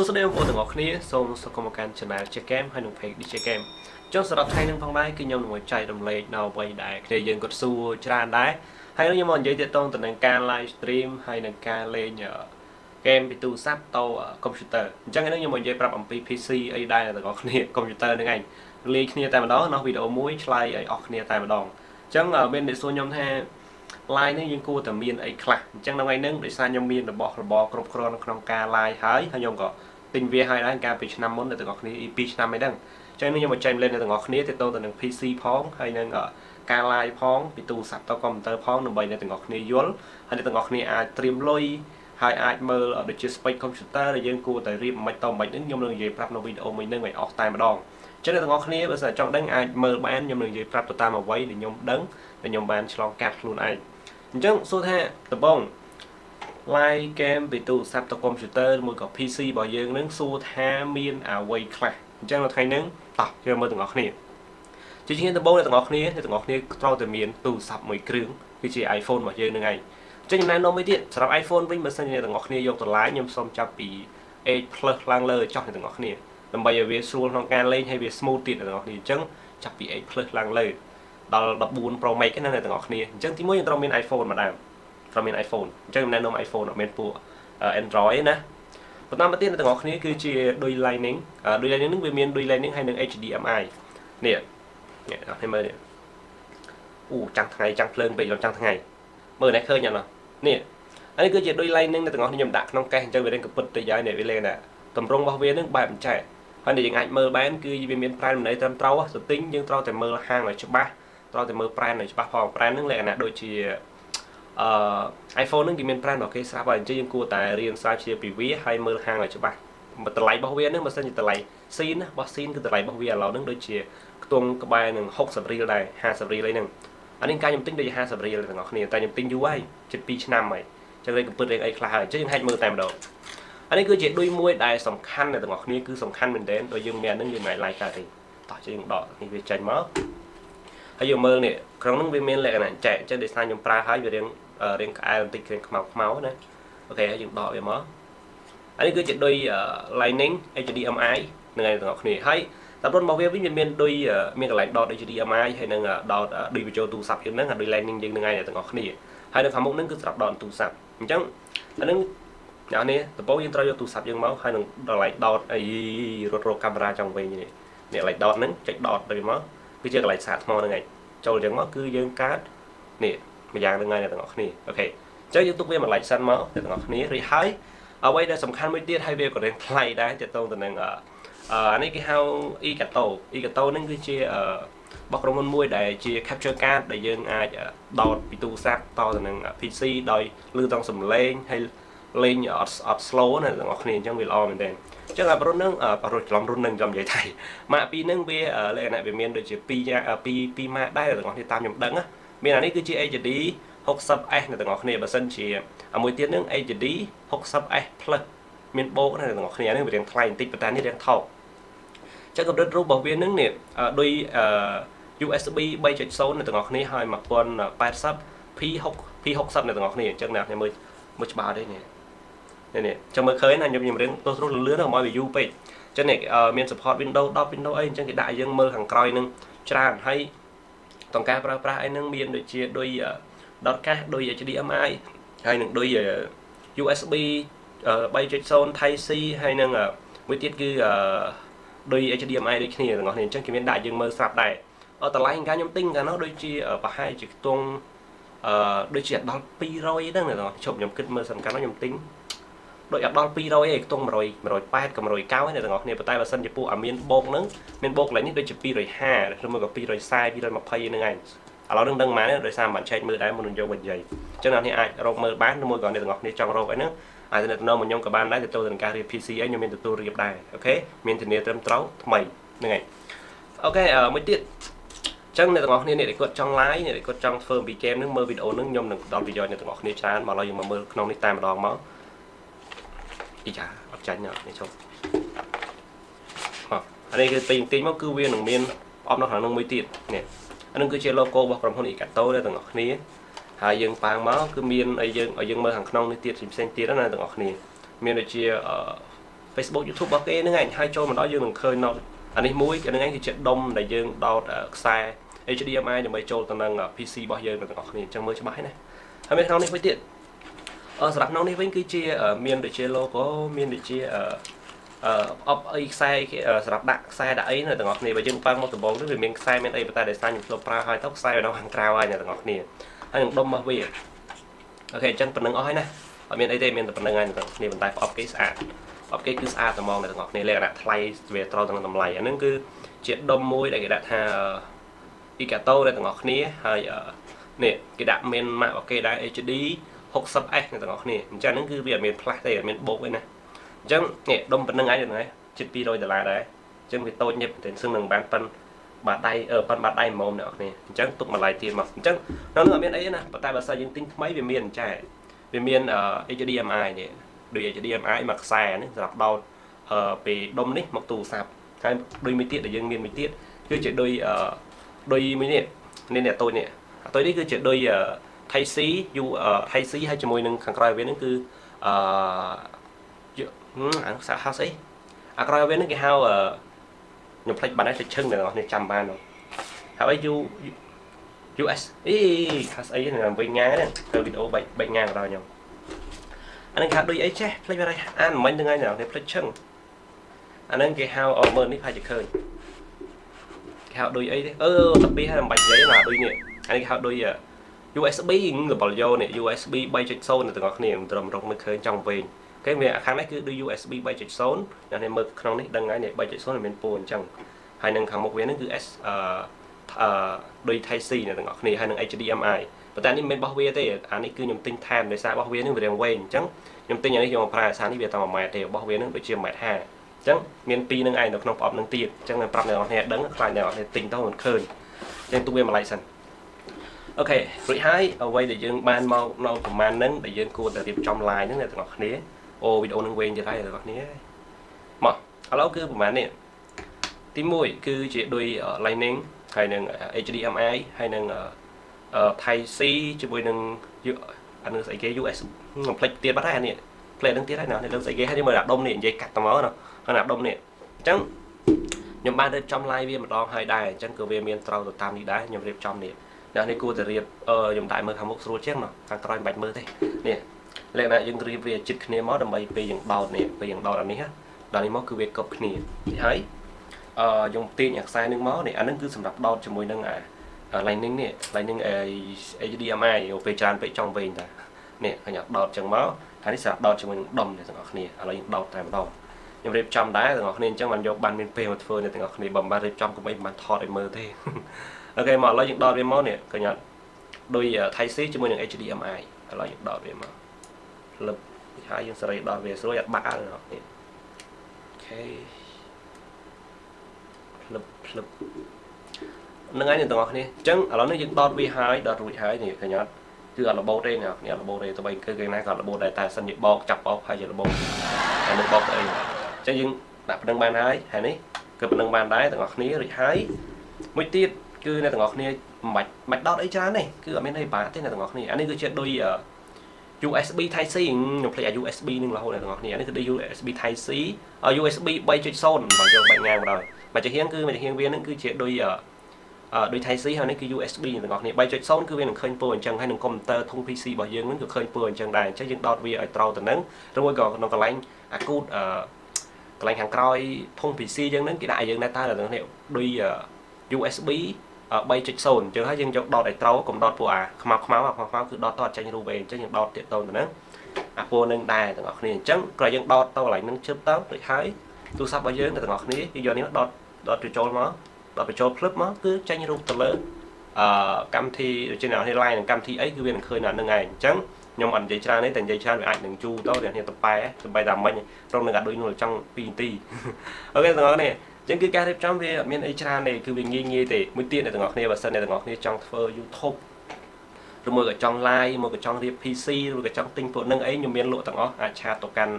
សួស្តីបងប្អូនទាំងអស់គ្នាសូមស្វាគមន៍មកកាន់ Channel ជា Game ហើយនិង Page DJ Game ចុះសម្រាប់ថ្ងៃនេះផងដែរគឺខ្ញុំនឹងមកចែករំលែកនៅអ្វីដែលគ្នាយើងក៏សួរច្រើនដែរហើយខ្ញុំមកនិយាយទាក់ទងទៅនឹងការ live stream ហើយនិងការលេង game ពីទូរស័ព្ទទៅ computer អញ្ចឹងនេះខ្ញុំមកនិយាយប្រាប់អំពី PC អីដែរទាំងអស់គ្នា computer ហ្នឹងឯងលេងគ្នាតែម្ដងនៅវីដេអូមួយឆ្លើយឲ្យអស់គ្នាតែម្ដងអញ្ចឹងមានអ្នកសួរខ្ញុំថា live នេះយើងគួរតែមានអីខ្លះអញ្ចឹងនៅថ្ងៃហ្នឹងដោយសារខ្ញុំមានរបស់របរគ្រប់គ្រាន់ក្នុងការ live ហើយហើយខ្ញុំក៏ ទិញវាហើយដែរកាលពីឆ្នាំមុនទាំងអស់គ្នា2ឆ្នាំអីហ្នឹងអញ្ចឹងខ្ញុំមកចែកលេងទាំងអស់គ្នាទៅទៅនឹង PC ផងហើយនឹងការ live ផងពីទូរស័ព្ទទៅកុំព្យូទ័រផងដើម្បីអ្នកទាំងអស់គ្នាយល់ហើយអ្នកទាំងអស់គ្នាអាចត្រៀមលុយហើយអាចមើលដូចជា spec computer ដែលយើងគួរតែរៀបមិនទៅមិនហ្នឹងខ្ញុំនឹងនិយាយប្រាប់នៅវីដេអូមួយហ្នឹងឲ្យអស់តែម្ដងចឹងអ្នកទាំងអស់គ្នាបើសិនចង់ដឹងអាចមើលបានខ្ញុំនឹងនិយាយប្រាប់ទៅតាមអ្វីដែលខ្ញុំដឹងដែលខ្ញុំបានឆ្លងកាត់ខ្លួនឯងអញ្ចឹងសួរថាដំបង live game ពីទូរស័ព្ទទៅកុំព្យូទ័រមួយក៏ PC របស់យើងនឹងសួរថាមានអ្វីខ្លះអញ្ចឹងនៅថ្ងៃហ្នឹងតោះយើងមើលទាំងអស់គ្នាជាជាងដំបូងអ្នកទាំងអស់គ្នាអ្នកទាំងអស់គ្នាត្រូវតែមានទូរស័ព្ទមួយគ្រឿងគឺជា iPhone របស់យើងនឹងឯងចឹងខ្ញុំណែនាំមួយទៀតសម្រាប់ iPhone វិញបើសិនជាអ្នកទាំងអស់គ្នាយកតម្លៃខ្ញុំសូមចាប់ពី 8 Plus ឡើងលើចោះអ្នកទាំងអស់គ្នាដើម្បីឲ្យវាស្រួលក្នុងការលេងហើយវា smooth ទៀតអ្នកទាំងអស់គ្នាអញ្ចឹងចាប់ពី8 Plus ឡើងលើដល់14 Pro Max ហ្នឹងអ្នកទាំងអស់គ្នាអញ្ចឹងទីមួយយើងត្រូវមាន iPhone ម្ដង ត្រូវមាន iPhone អញ្ចឹងខ្ញុំណែនាំ iPhone អត់មានពួក Android ណាបន្តមកទៀតអ្នកទាំងអស់គ្នាគឺជាដូច Lightning ដូច Lightning នឹងវាមានដូច Lightning ហើយនឹង HDMI នេះនេះអត់មើលនេះអូចាំងថ្ងៃចាំងភ្លើងពេកដល់ចាំងថ្ងៃមើលណែឃើញអត់នេះហើយគឺជាដូច Lightning អ្នកទាំងអស់គ្នាខ្ញុំដាក់ក្នុងកេះអញ្ចឹងវារៀងកពិតតិចហើយនេះវាលេងណាតម្រងរបស់វានឹងបែបអញ្ចេះហើយយើងអាចមើលបានគឺវាមានប្រែនម្នៃត្រឹមត្រូវសទិញយើងត្រូវតែមើលហាងឲ្យច្បាស់ត្រូវតែមើលប្រែនឲ្យច្បាស់ផងប្រែនហ្នឹងលក្ខណៈដូចជា អឺ iPhone ហ្នឹងគេមានប្រែនរបស់គេស្រាប់ហើយអញ្ចឹងយើងគួរតែរៀនស្រាវជ្រាវពីវាហើយមើលហាងឲ្យច្បាស់តម្លៃរបស់វាហ្នឹងបើសិនជាតម្លៃស៊ីនណារបស់ស៊ីនគឺតម្លៃរបស់វាឥឡូវហ្នឹងដូចជាខ្ទង់ក្បែរនឹង60រៀលដែរ50រៀលអីហ្នឹងអានេះការខ្ញុំទិញដូចជា50រៀលទាំងអស់គ្នាតែខ្ញុំទិញយូរហើយជិត2ឆ្នាំហើយអញ្ចឹងលេខកំពឹតលេខអីខ្លះហើយអញ្ចឹងយើងហាច់មើលតែម្ដងអានេះគឺជាដូចមួយដែលសំខាន់ដល់ទាំងអស់គ្នាគឺសំខាន់មែនទែនដោយយើងមានហ្នឹងយើងមិនអាចឡាយកើតទេតោះយើងដកនេះវាចេញមក ហើយយើងមើលនេះក្នុងហ្នឹងវាមានលក្ខណៈចែកអញ្ចឹងដោយសារខ្ញុំប្រើហើយវារៀងរៀងក្អែលបន្តិចរៀងខ្មៅខ្មៅណាអូខេហើយយើងដកវាមកអានេះគឺជាដូច Lightning HDMI នឹងឯងទាំងអស់គ្នាហើយតាមរុនរបស់វាវិញវាមានដូចមានកន្លែងដត HDMI ហើយនឹងដតដូចវីដេអូទូរស័ព្ទយើងហ្នឹងហើយដូច Lightning យើងនឹងឯងទាំងអស់គ្នាហើយនៅខាងមុខហ្នឹងគឺសម្រាប់ដតទូរស័ព្ទអញ្ចឹងអានឹងអ្នកនេះដំបូងយើងត្រូវយកទូរស័ព្ទយើងមកហើយនឹងដល់ឡៃដោតអីរត់រកកាមេរ៉ាចង់វិញនេះនេះឡៃដោតហ្នឹងចុចដោតទៅមក គឺជាកន្លែងសាកថ្មហ្នឹងឯងចូលអញ្ចឹងមកគឺយើងកាត់នេះម្យ៉ាងហ្នឹងឯងអ្នកទាំងអស់គ្នាអូខេអញ្ចឹងយើងទុកវាមួយឡៃសិនមកអ្នកទាំងអស់គ្នារីហើយអ្វីដែលសំខាន់មួយទៀតហើយវាក៏រៀងថ្លៃដែរទាក់ទងទៅនឹងអានេះគេហៅ e-gato e-gato ហ្នឹងគឺជារបស់ក្រុមហ៊ុនមួយដែលជា capture card ដែលយើងអាចដោតពីទូរស័ព្ទតទៅនឹង PC ដោយលឺតង់សំឡេងហើយ លេងអត់អត់ slow ណាទាំងអស់គ្នាអញ្ចឹងវាល្អមែនទែនអញ្ចឹងអារុនហ្នឹងរុនច្រឡំរុនហ្នឹងចាំនិយាយថៃម៉ាកពីរហ្នឹងវាលក្ខណៈវាមានដូចជា2យ៉ាង2 2ម៉ាកដែរទាំងអស់គ្នាតាមខ្ញុំដឹងណាមានអានេះគឺជា HD 60S នៅទាំងអស់គ្នាបើសិនជាមួយទៀតហ្នឹង HD 60S Plus មានបូកណាទាំងអស់គ្នាហ្នឹងវារៀងថ្លៃបន្តិចប៉ុន្តែនេះរៀងថោកចឹងកម្រិតរូបរបស់វាហ្នឹងនេះដូច USB 3.0នៅទាំងអស់គ្នាហើយ1080 P6 P60 នៅទាំងអស់គ្នាអញ្ចឹងអ្នកមើលមើលច្បាស់ទេនេះ នេះនេះចាំមើលឃើញណាខ្ញុំខ្ញុំរៀនទោះស្រួលលឿនមកឲ្យ view ពេកអញ្ចឹងនេះមាន support Windows 10 Windows អីអញ្ចឹងគេដាក់ឲ្យយើងមើលខាងក្រោយនឹងច្រើនហើយតង្ការប្រើប្រាស់អីហ្នឹងមានដូចជាដូច dot cache ដូច HDMI ហើយនឹងដូច USB 3.0 Type C ហើយនឹងមួយទៀតគឺដូច HDMI ដូចគ្នាទាំងអស់គ្នាអញ្ចឹងគេមានដាក់យើងមើលស្រាប់ដែរអត់តម្លៃការខ្ញុំទិញកាលនោះដូចជាប្រហែលជាខ្ទង់អឺដូចជាដល់200ហ្នឹងណាជប់ខ្ញុំគិតមើលសំខាន់ខ្ញុំទិញ ដូចអត់ដល់200ឯងខ្ទង់100 180ក៏190ឯងទាំងអស់គ្នាប៉ុន្តែបើសិនជាពួកអាមានបូកហ្នឹងមានបូកកន្លែងនេះដូចជា250ឬមួយក៏240 220ហ្នឹងឯងឥឡូវនឹងដឹងម៉ានដោយសារបានឆែកមើលដែរមុននឹងយកវិញនិយាយអញ្ចឹងអ្នកនេះអាចរកមើលបានឬមួយក៏អ្នកទាំងអស់គ្នាចង់រកអីហ្នឹងអាចទៅនៅមកខ្ញុំក៏បានដែរទៅទៅនឹងការរៀប PC អីខ្ញុំមានទទួលរៀបដែរអូខេមានធានាត្រឹមត្រូវថ្មីហ្នឹងហើយអូខេមួយទៀតចឹងអ្នកទាំងអស់គ្នាអ្នកដែលគាត់ចង់ live អ្នកដែលគាត់ចង់ធ្វើពី game ហ្នឹងមើលវីដេអូហ្នឹងខ្ញុំនឹងផ្ដល់ប្រយោជន៍អ្នកទាំងអស់គ្នាច្រើនមកឡើយយើងមកមើលក្នុងនេះតែម្ដងមក អីចាអត់ចាញ់នេះជប់ហ៎អានេះគឺពេញតិចមកគឺវានឹងមានអបនៅខាងនោះមួយទៀតនេះអានឹងគឺជា logo របស់ក្រុមហ៊ុន Igato អ្នកទាំងអស់គ្នាហើយយើងប៉ាងមកគឺមានអីយើងឲ្យយើងមើលខាងក្នុងនេះទៀតផ្សេងទៀតណាទាំងអស់គ្នាមានដូចជា Facebook YouTube របស់គេហ្នឹងឯងហើយចូលមកដល់យើងនឹងឃើញ note អានេះមួយអានេះគឺជាដុំដែលយើងដោតខ្សែ HDMI ដើម្បីចូលទៅនឹង PC របស់យើងទាំងអស់គ្នាអញ្ចឹងមើលច្បាស់ហើយណាហើយមានក្នុងនេះមួយទៀតអឺ សម្រាប់ក្នុងនេះវិញគឺជាមានដូចជា logo មានដូចជាអឺអបអីខ្សែសម្រាប់ដាក់ខ្សែដាក់អីនៅទាំងអស់គ្នាបើយើងប៉ាំងមកដំបងនេះវាមានខ្សែមានអីប៉ុន្តែដោយសារខ្ញុំធ្លាប់ប្រើហើយទៅខ្សែនៅខាងក្រៅហើយអ្នកទាំងអស់គ្នាហើយនឹងដុំរបស់វាអូខេអញ្ចឹងប៉ុណ្្នឹងអស់ហើយណាអត់មានអីទេមានតែប៉ុណ្្នឹងហើយអ្នកទាំងអស់គ្នាប៉ុន្តែប្រអប់គេស្អាតប្រអប់គេគឺស្អាតតែហ្មងអ្នកទាំងអស់គ្នាលក្ខណៈថ្លៃវាត្រូវទាំងតម្លៃអាហ្នឹងគឺជាដុំមួយដែលគេដាក់ថាអ៊ីកាតូអ្នកទាំងអស់គ្នាហើយនេះគេដាក់មានម៉ាករបស់គេដែរ HD 60S អ្នកទាំងអស់គ្នាអញ្ចឹងហ្នឹងគឺវាអត់មានផ្លាស់ទេអត់មានបូកទេណាអញ្ចឹងនេះដុំប៉ុណ្្នឹងឯងហ្នឹងឯងជិត200ដុល្លារដែរអញ្ចឹងវាតូចញឹកតែសឹងនឹងបានប៉ុនបាត់ដៃអឺប៉ុនបាត់ដៃមុំអ្នកនរអញ្ចឹងទុកមួយឡៃទៀតមកអញ្ចឹងនៅនឹងអត់មានអីណាប៉ុន្តែបើសិនយើងទិញថ្មីវាមានចែវាមាន HDMI នេះដូច HDMI មួយខ្សែនេះសម្រាប់ដោតអឺពីដុំនេះមកទូរស័ព្ទហើយដូចមួយទៀតដែលយើងមានមួយទៀតគឺជាដូចអឺដូចមួយនេះនេះនេះតូចនេះតូចនេះគឺជាដូច Type C U Type C ហើយជាមួយនឹងខាងក្រៅវានឹងគឺអឺអាសាហៅស្អីអាក្រោយវានឹងគេហៅខ្ញុំផ្លេចបាត់ហើយទៅឈឹងអ្នកនរចាំបានហៅអី U US អីហៅស្អីហ្នឹងវិញងាហ្នឹងទៅវីដេអូបែកបែកងាដល់ខ្ញុំអានឹងគេហៅដូចអីចេះផ្លេចបាត់ហើយអានមិញហ្នឹងហើយអ្នកផ្លេចឈឹងអាហ្នឹងគេហៅអមើលនេះផាច់តែឃើញគេហៅដូចអីទេអឺតាពីហើយមិនបាច់និយាយណាដូចនេះអានេះគេហៅដូច USB របស់យោនេះ USB 3.0នៅទាំងអស់គ្នាមិនត្រឹមរកមើលឃើញចង់វិញគេវាខាងនេះគឺដូច USB 3.0អ្នកនេះមើលក្នុងនេះដឹងហើយនេះ3.0វាមានពូអញ្ចឹងហើយនឹងខាងមុខវានឹងគឺ S អឺអឺដូច Type C អ្នកទាំងអស់គ្នាហើយនឹង HDMI ប៉ុន្តែនេះមិនមែនរបស់វាទេអានេះគឺខ្ញុំទិញថែមដោយសាររបស់វានឹងវារាងវែងអញ្ចឹងខ្ញុំទិញអានេះយកមកប្រើអាសានេះវាតែ1ម៉ែត្រទេរបស់វានឹងដូចជា1ម៉ែត្រ50អញ្ចឹងមានពីរនឹងឯងនៅក្នុងប្រអប់នឹងទៀតអញ្ចឹងប្រាប់អ្នកនរគ្នាដឹងខ្លាចអ្នកនរគ្នាទិញទៅមិនឃើញអញ្ចឹងទុកវាមួយឡៃសិន អូខេរួចហើយអ្វីដែលយើងបានមកនៅប្រហែលហ្នឹងដែលយើងគួរតែរៀបចំ line ហ្នឹងអ្នកទាំងអស់គ្នាអូវីដេអូនឹងវែងទៀតហើយបងប្អូនមកឥឡូវគឺប្រហែលនេះទី1គឺជាដូច Lightning ហើយនឹង HDMI ហើយនឹង Type C ជាមួយនឹងអានឹងស្អីគេ US ខ្ញុំផ្លេចទៀតបាត់ហើយអានេះផ្លេចនឹងទៀតហើយណាលើស្អីគេហើយមើលអាដុំនេះនិយាយកាត់ទៅមកណាហើយអាដុំនេះអញ្ចឹងខ្ញុំបានរៀបចំ live វាម្ដងហើយដែរអញ្ចឹងក៏វាមានត្រូវទៅតាមនេះដែរខ្ញុំរៀបចំនេះ អ្នកនេះគួរតែរៀបខ្ញុំតែមើលខាងមុខស្រួលជាងណាខាងក្រោយមិនបាច់មើលទេនេះលក្ខណៈយើងរៀបវាជិតគ្នាមកដើម្បីពេលយើងដោតនេះពេលយើងដោតអានេះដល់នេះមកគឺវាកប់គ្នាហើយអឺយើងទាញអាខ្សែនឹងមកនេះអានឹងគឺសម្រាប់ដោតជាមួយនឹងអា Lightning នេះ Lightning HDMI ពេលច្រើនពេកចង់វែងតានេះខ្ញុំដោតចឹងមកហើយនេះសម្រាប់ដោតជាមួយនឹងដុំអ្នកទាំងអស់គ្នាឥឡូវយើងដោតតែម្ដងខ្ញុំរៀបចំដែរទាំងអស់គ្នាអញ្ចឹងបានយកបានមានពេលមកធ្វើអ្នកទាំងអស់គ្នាបើមិនបានរៀបចំកុំអីមិនបានថតឲ្យមើលទេ អូខេមកឥឡូវយើងដោតវាមកនេះខ្ញុំដោយ Type C ជាមួយនឹង HDMI ឥឡូវយើងដោតវាមកផ្លឹបហើយយើងសេរីដល់វាស្រួយអត់បាក់ទេអូខេផ្លឹបផ្លឹបនឹងហើយអ្នកទាំងអស់គ្នាអញ្ចឹងឥឡូវនេះយើងដតវាហើយដតរួចហើយនេះកញ្ញាគឺអត់របូតទេអ្នកនេះអត់របូតទេទៅបីគឺគេណាក៏របូតដែរតែសិនជាបោកចាប់បោកហើយជារបូតហើយនឹងបោកទៅអីអញ្ចឹងយើងដាក់ប៉ុណ្្នឹងបានហើយហើយនេះគឺប៉ុណ្្នឹងបានដែរទាំងអស់គ្នារួចហើយមួយទៀត គឺអ្នកទាំងអស់គ្នាមិនបាច់មិនដតអីច្រើនទេគឺអត់មានអីបាក់ទេអ្នកទាំងអស់គ្នាអានេះគឺជាដូច USB Type C ខ្ញុំភ្លេចអា USB នឹងរហូតដល់ទាំងអស់គ្នានេះគឺ USB Type C USB 3.0បើយកបាច់ងាងមកដល់មកជាហៀងគឺមកជាហៀងវានឹងគឺជាដូចអឺដូច Type C ហើយនេះគឺ USB ទាំងអស់គ្នា3.0គឺវានឹងឃើញពណ៌អញ្ចឹងហើយនឹងកុំព្យូទ័រធុង PC របស់យើងនឹងក៏ឃើញពណ៌អញ្ចឹងដែរអញ្ចឹងយើងដោតវាឲ្យត្រូវទៅនឹងឬមួយក៏ក្នុងកន្លែងអាគូតអឺកន្លែងខាងក្រោយធុង PC យើងនឹងគេដាក់ឲ្យយើងដែរតើទាំងនេះដូច USB 3.0អញ្ចឹងហើយយើងយកដតឲ្យត្រូវកុំដតពួកអាខ្មៅខ្មៅអាខ្មៅខ្មៅគឺដតតអត់ចេញរូបឯងអញ្ចឹងយើងដតទៀតតទៅហ្នឹងអាពួកនឹងដែរទាំងអស់គ្នាអញ្ចឹងក្រោយយើងដតទៅកន្លែងហ្នឹងជិបទៅដូចហើយទូរស័ព្ទរបស់យើងទាំងអស់គ្នាគឺយកនេះដតដតបញ្ចូលមកដតបញ្ចូលភ្លឹបមកគឺចេញរូបទៅលើអឺកម្មវិធីដូចជាអ្នកនេះ line នឹងកម្មវិធីអីគឺវានឹងឃើញដល់ហ្នឹងឯងអញ្ចឹងខ្ញុំអត់និយាយច្រើនទេតែនិយាយច្រើនវាអាចនឹងជូរទៅអ្នកនេះទៅប៉ែទៅបែតែមិញត្រង់នឹងអាចដូចនោះចង់2នាទីអូខេទាំងអស់គ្នា ចឹងគឺការរៀបចំវាអត់មានអីច្រើនទេគឺវាងាយងាយទេមួយទៀតអ្នកទាំងអស់គ្នាបើសិនអ្នកទាំងអស់គ្នាចង់ធ្វើ YouTube ឬមួយក៏ចង់ live មួយក៏ចង់រៀប PC ឬក៏ចង់ទិញពួកនឹងអីខ្ញុំមានលក់ទាំងអស់អាចឆាតទៅកាន់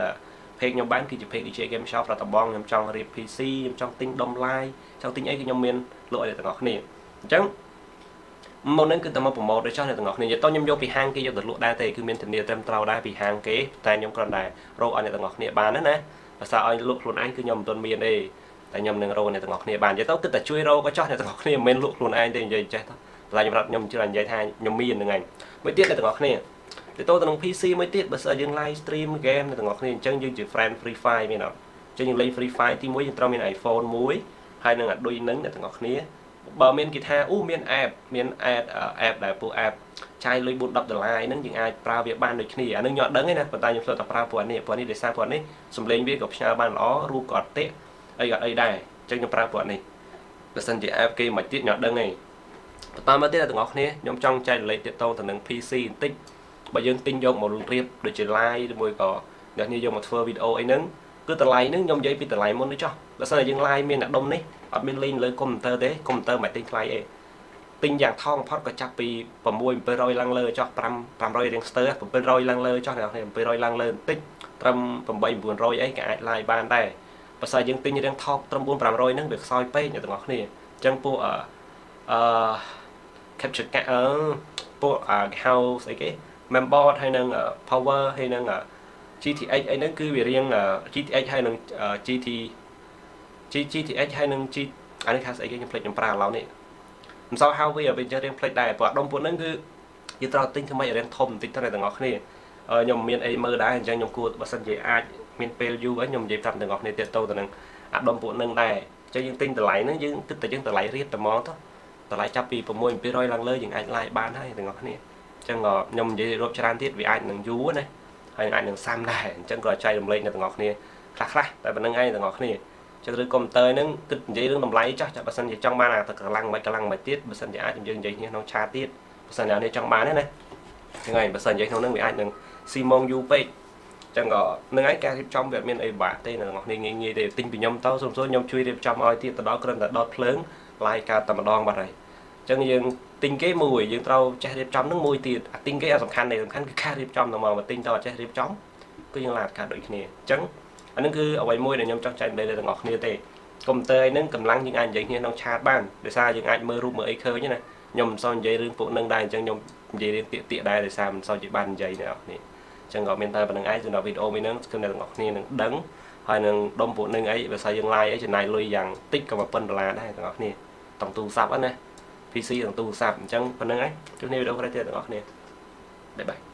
page ខ្ញុំបានគឺជា page DJ Game Shop ប្រតបងខ្ញុំចង់រៀប PC ខ្ញុំចង់ទិញដុំ live ចង់ទិញអីគឺខ្ញុំមានលក់ឲ្យអ្នកទាំងអស់គ្នាអញ្ចឹងមកនឹងគឺតែមកប្រម៉ូទដូចចោះអ្នកទាំងអស់គ្នាយតខ្ញុំយកពីហាងគេយកទៅលក់ដែរទេគឺមានធានាត្រឹមត្រូវដែរពីហាងគេតែខ្ញុំគ្រាន់តែរកឲ្យអ្នកទាំងអស់គ្នាបានណាណាអភាសាឲ្យលក់ខ្លួនឯងគឺខ្ញុំមិនទាន់មានទេ តែខ្ញុំនឹងរកអ្នកទាំងអស់គ្នាបាននិយាយទៅគិតតែជួយរកក៏ចោះអ្នកទាំងអស់គ្នាមិនមែនលក់ខ្លួនឯងទេនិយាយចេះទៅតែសម្រាប់ខ្ញុំជឿនិយាយថាខ្ញុំមានហ្នឹងឯងមួយទៀតអ្នកទាំងអស់គ្នាទៅទៅនឹង PC មួយទៀតបើសិនយើង live stream game អ្នកទាំងអស់គ្នាអញ្ចឹងយើងជា friend free fire មានអត់អញ្ចឹងយើងលេង free fire ទី1យើងត្រូវមាន iPhone 1ហើយនឹងអាឌុយនឹងអ្នកទាំងអស់គ្នាបើមានគេថាអូមាន app មាន app app ដែលពួក app ចាយលុយ4 10ដុល្លារហ្នឹងយើងអាចប្រើវាបានដូចគ្នាអានឹងខ្ញុំអត់ដឹងទេណាប៉ុន្តែខ្ញុំធ្លាប់តែប្រើព្រោះនេះព្រោះនេះដោយសារព្រោះនេះសំឡេងវាក៏ផ្ញើបានល្អរូបក៏អត់តិ ចអីក៏អីដែរអញ្ចឹងខ្ញុំប្រើព្រោះនេះបើសិនជា app គេមិនទៀតខ្ញុំអត់ដឹងទេបន្តមកទៀតអ្នកទាំងអស់គ្នាខ្ញុំចង់ចែករំលែកទាក់ទងទៅនឹង PC បន្តិចបើយើងទិញយកមករៀបដូចជា live ឬមួយក៏អ្នកនេះយកមកធ្វើវីដេអូអីហ្នឹងគឺតម្លៃហ្នឹងខ្ញុំនិយាយពីតម្លៃមុននេះចុះបើសិនតែយើង live មានអ្នកដុំនេះអត់មានលេងលើកុំព្យូទ័រទេកុំព្យូទ័រមិនទិញថ្លៃអីទិញយ៉ាងថោកបំផុតក៏ចាប់ពី6 700ឡើងលើចុះ5 500រៀងស្ទើ700ឡើងលើចុះអ្នកនរ700ឡើងលើបន្តិចត្រឹម8 900អីក៏អាច live បានដែរ បើសិនយើងទិញរៀងថោកត្រឹម4 500ហ្នឹងវាខ្សោយពេកអ្នកទាំងអស់គ្នាអញ្ចឹងពួកអឺអឺ capture កាអឺពួកគេហៅស្អីគេ member ហើយនឹង power ហើយនឹង GTX អីហ្នឹងគឺវារៀង GTX ហើយនឹង GT GTX ហើយនឹង G អានេះថាស្អីគេខ្ញុំភ្លេចខ្ញុំប្រើឡោនេះមិនសូវហៅវាវាចេះរៀងភ្លេចដែរព្រោះដុំពួកហ្នឹងគឺយើងត្រូវទិញថ្មីរៀងធំបន្តិចទៅទាំងអស់គ្នាខ្ញុំមានអីមើលដែរអញ្ចឹងខ្ញុំគួរបើសិនជាអាច មានពេលយូរហើយខ្ញុំនិយាយប្រាប់ទាំងអស់គ្នាទៀតទៅទៅនឹងអាដុំពួកហ្នឹងដែរអញ្ចឹងយើងទិញតម្លៃហ្នឹងយើងគិតតែយើងតម្លៃរៀបតែហ្មងទៅតម្លៃចាប់ពី6200ឡើងលើយើងអាចឡាយបានហើយទាំងអស់គ្នាអញ្ចឹងខ្ញុំនិយាយរកច្រើនទៀតវាអាចនឹងយូរណាហើយអាចនឹងសាំដែរអញ្ចឹងក៏ចែករំលែកដល់ទាំងអស់គ្នាខ្លះខ្លះតែប៉ុណ្្នឹងឯងទាំងអស់គ្នាចឹងឬកុំព្យូទ័រហ្នឹងគិតនិយាយរឿងតម្លៃចាស់ចាបើសិនជាចង់បានអាកម្លាំងមិនកម្លាំងមិនទៀតបើសិនជាអាចយើងនិយាយគ្នាក្នុងឆាតទៀតបើសិនជានេះចង់បានទេណាហ្នឹងហើយបើសិននិយាយក្នុងហ្នឹងវាអាចនឹងស៊ីម៉ងយូពេក ចឹងក៏នឹងឯងការរៀបចំវាអត់មានអីពិបាកទេអ្នកនរគ្នាងាយងាយទេទិញពីខ្ញុំទៅសូមសួរខ្ញុំជួយរៀបចំឲ្យទៀតទៅដល់គ្រាន់តែដុតភ្លើងឡាយកើតតែម្ដងបាត់ហើយចឹងយើងទិញគេមួយយើងត្រូវចេះរៀបចំនឹងមួយទៀតអាទិញគេអត់សំខាន់ទេសំខាន់គឺការរៀបចំទៅមកមកទិញទៅអត់ចេះរៀបចំគឺយើងឡាតកើតដូចគ្នាអញ្ចឹងអានឹងគឺអ្វីមួយដែលខ្ញុំចង់ចែករំលែកដល់ទាំងអស់គ្នាទេកុំព្យូទ័រហ្នឹងកម្លាំងយើងអាចនិយាយគ្នាក្នុងឆាតបានដោយសារយើងអាចមើលរូបមើលអីឃើញណាខ្ញុំមិនសូវនិយាយរឿងពួកនឹងដែរអញ្ចឹងខ្ញុំនិយាយរឿងពាក្យពាក្យដែរដោយសារមិនសូវជាបាននិយាយអ្នកនេះអញ្ចឹងក៏មានតែប៉ុណ្្នឹងឯងសម្រាប់វីដេអូមួយហ្នឹងគឺអ្នកទាំងអស់គ្នានឹងដឹងហើយនឹងដុំពួកនឹងអីបើសិនយើង live អីចំណាយលុយយ៉ាងតិចក៏1000ដុល្លារដែរទាំងអស់គ្នាតង់ទូរស័ព្ទហ្នឹងណា PC ទាំងទូរស័ព្ទអញ្ចឹងប៉ុណ្្នឹងឯងជួបគ្នាវីដេអូក្រោយទៀតទាំងអស់គ្នាបាយបាយ